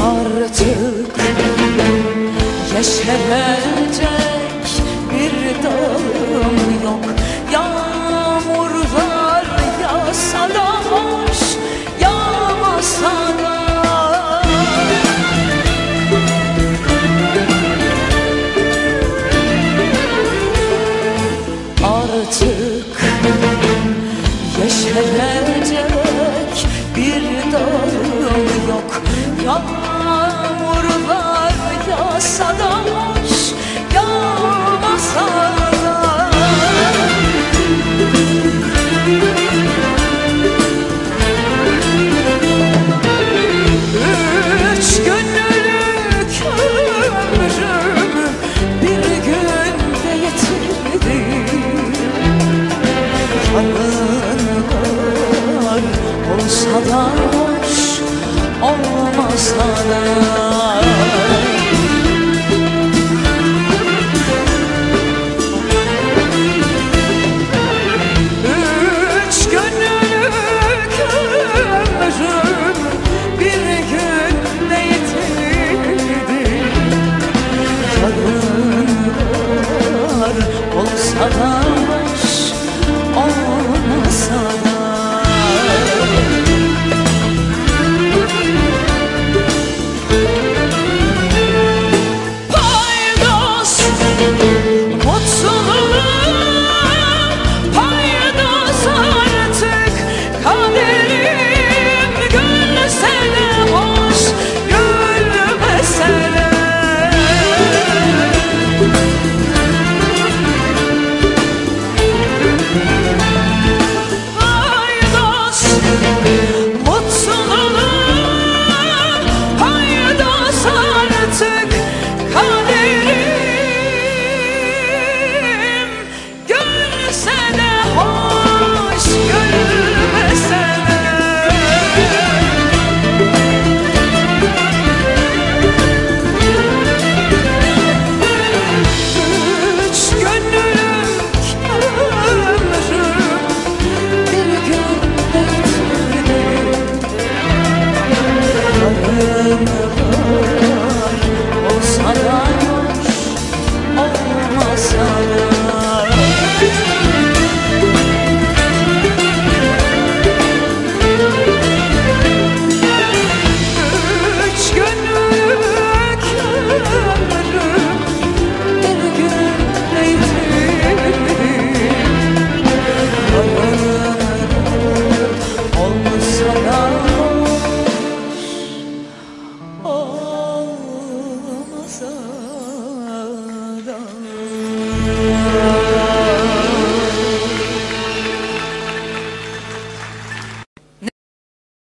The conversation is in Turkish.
Artık yeşerecek Yağmurlar yağsa da hoş yağmasa da Üç günlük ömrümü bir günde yitirdim olsa